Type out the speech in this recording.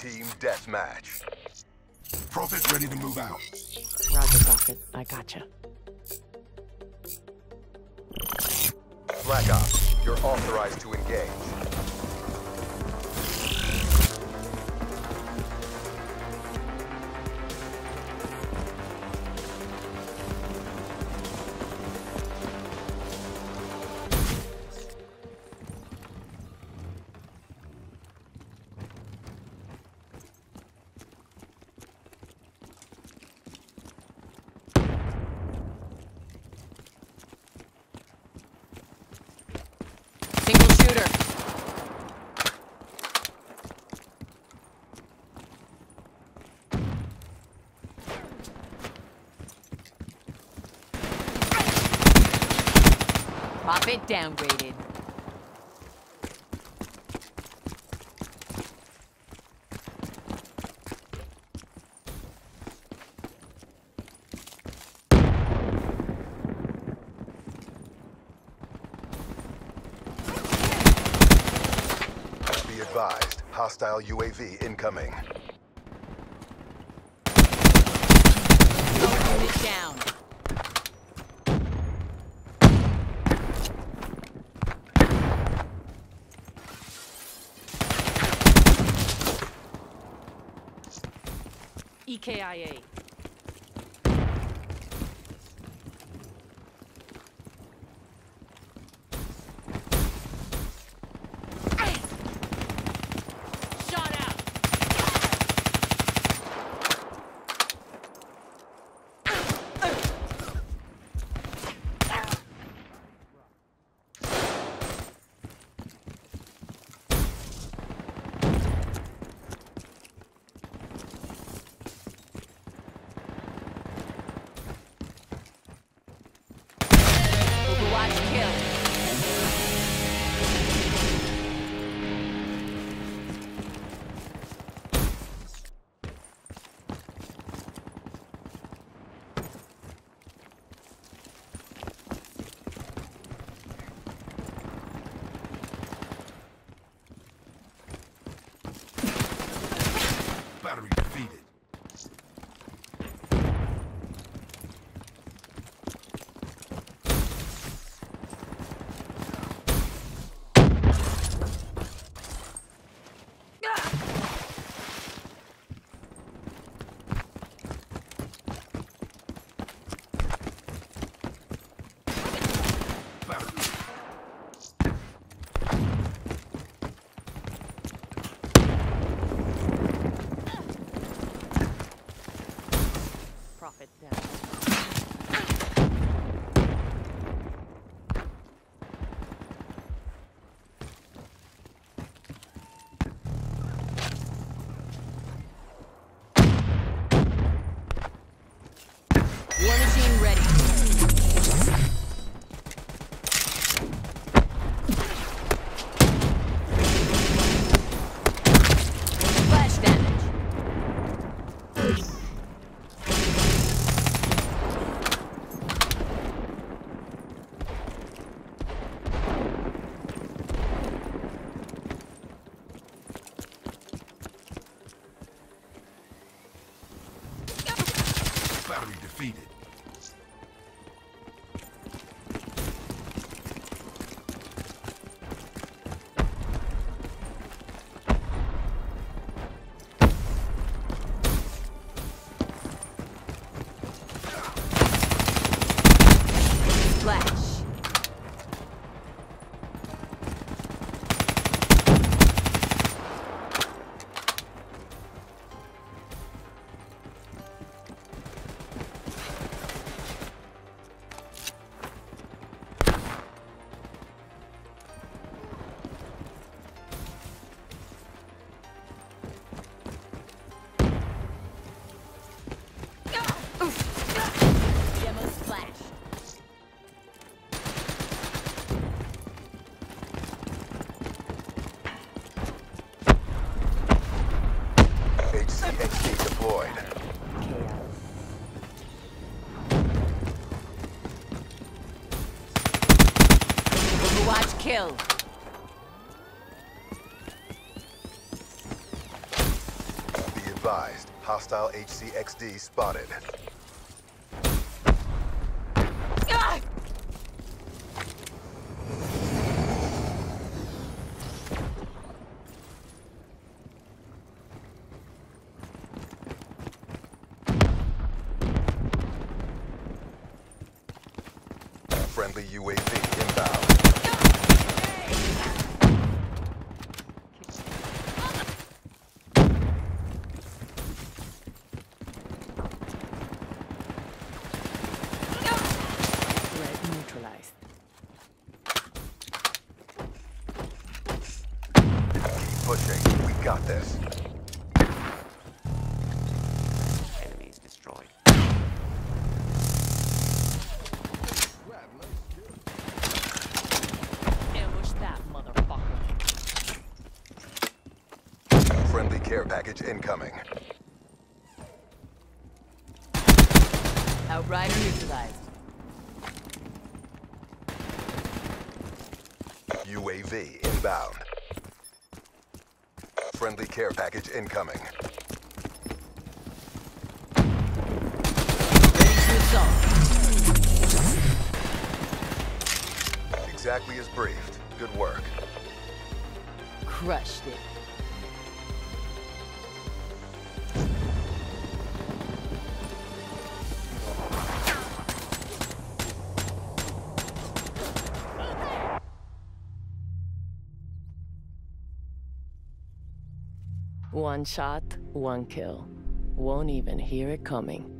Team deathmatch. Prophet ready to move out. Roger, Prophet. I gotcha. Black Ops, you're authorized to engage. Prophet downgraded. Be advised, hostile UAV incoming. Down. EKIA. Shot out. Overwatch kill. Prophet down. Defeated. Kill. Hostile HCXD spotted. Friendly UAV inbound. Threat neutralized. Keep pushing. We got this. Enemies destroyed. Ambush that motherfucker. Friendly care package incoming. Outrider neutralized. UAV inbound. Friendly care package incoming. Exactly as briefed. Good work. Crushed it. One shot, one kill. Won't even hear it coming.